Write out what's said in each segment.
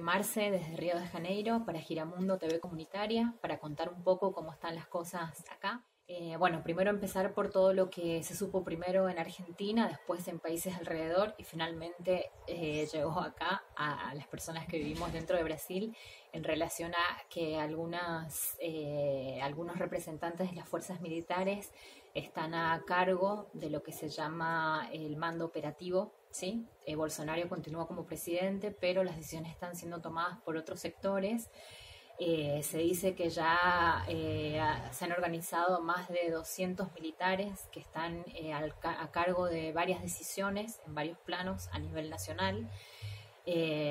Marce desde Río de Janeiro para Giramundo TV Comunitaria para contar un poco cómo están las cosas acá. Eh, bueno, primero empezar por todo lo que se supo primero en Argentina, después en países alrededor y finalmente eh, llegó acá a, las personas que vivimos dentro de Brasil en relación a que algunas, eh, algunos representantes de las fuerzas militares están a cargo de lo que se llama el mando operativo. ¿sí? Bolsonaro continúa como presidente, pero las decisiones están siendo tomadas por otros sectores. Eh, se dice que ya eh, se han organizado más de 200 militares que están eh, a cargo de varias decisiones en varios planos a nivel nacional.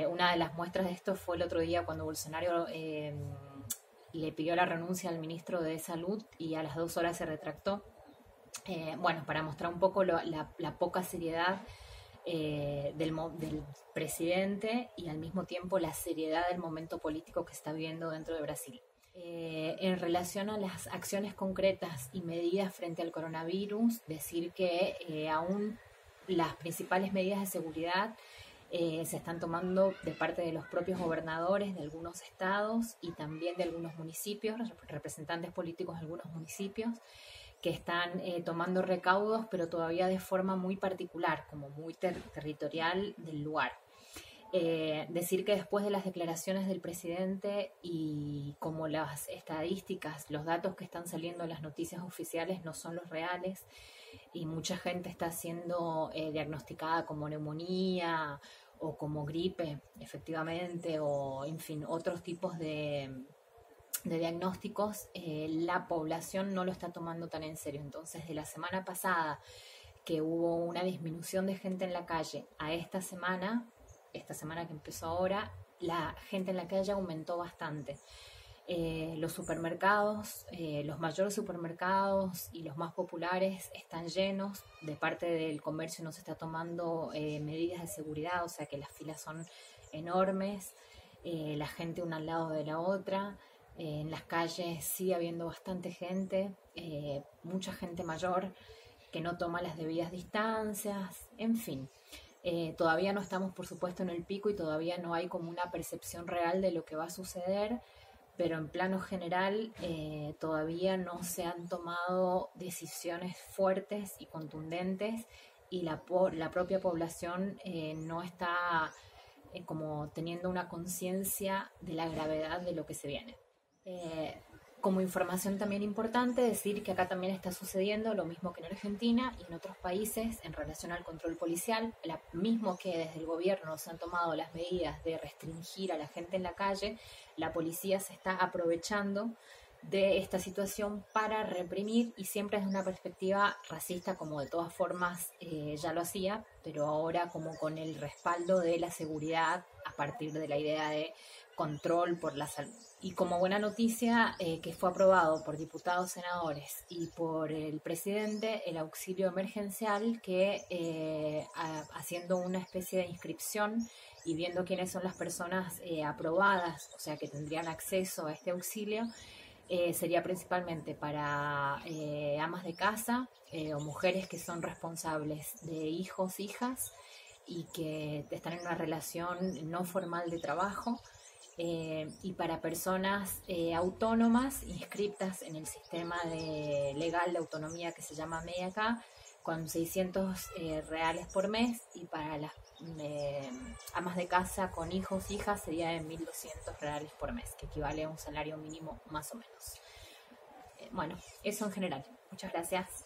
una de las muestras de esto fue el otro día cuando Bolsonaro le pidió la renuncia al ministro de Salud y a las dos horas se retractó. bueno, para mostrar un poco la poca seriedad eh, del, presidente y al mismo tiempo la seriedad del momento político que está viendo dentro de Brasil. Eh, en relación a las acciones concretas y medidas frente al coronavirus, decir que eh, aún las principales medidas de seguridad se están tomando de parte de los propios gobernadores de algunos estados y también de algunos municipios, representantes políticos de algunos municipios que están eh, tomando recaudos, pero todavía de forma muy particular, como muy territorial del lugar. Eh, decir que después de las declaraciones del presidente y como las estadísticas, los datos que están saliendo en las noticias oficiales no son los reales y mucha gente está siendo eh, diagnosticada como neumonía o como gripe, efectivamente, o en fin, otros tipos de, de diagnósticos, eh, la población no lo está tomando tan en serio. Entonces, de la semana pasada, que hubo una disminución de gente en la calle, a esta semana, esta semana que empezó ahora, la gente en la calle aumentó bastante. Eh, los supermercados, eh, los mayores supermercados y los más populares están llenos. De parte del comercio no se está tomando medidas de seguridad, o sea que las filas son enormes, la gente una al lado de la otra en las calles sigue habiendo bastante gente, eh, mucha gente mayor que no toma las debidas distancias, en fin. Eh, todavía no estamos, por supuesto, en el pico y todavía no hay como una percepción real de lo que va a suceder, pero en plano general eh, todavía no se han tomado decisiones fuertes y contundentes y la, la propia población no está como teniendo una conciencia de la gravedad de lo que se viene. Eh, como información también importante, decir que acá también está sucediendo lo mismo que en Argentina y en otros países en relación al control policial, la, mismo que desde el gobierno se han tomado las medidas de restringir a la gente en la calle, la policía se está aprovechando de esta situación para reprimir y siempre desde una perspectiva racista como de todas formas eh, ya lo hacía, pero ahora como con el respaldo de la seguridad partir de la idea de control por la salud. Y como buena noticia, eh, que fue aprobado por diputados, senadores y por el presidente el auxilio emergencial que eh, haciendo una especie de inscripción y viendo quiénes son las personas eh, aprobadas, o sea, que tendrían acceso a este auxilio, sería principalmente para amas de casa o mujeres que son responsables de hijos, hijas y que están en una relación no formal de trabajo eh, y para personas eh, autónomas inscritas en el sistema de, legal de autonomía que se llama MEACA con 600 eh, reales por mes y para las amas de casa con hijos, hijas sería de 1.200 reales por mes, que equivale a un salario mínimo más o menos. bueno, eso en general. Muchas gracias.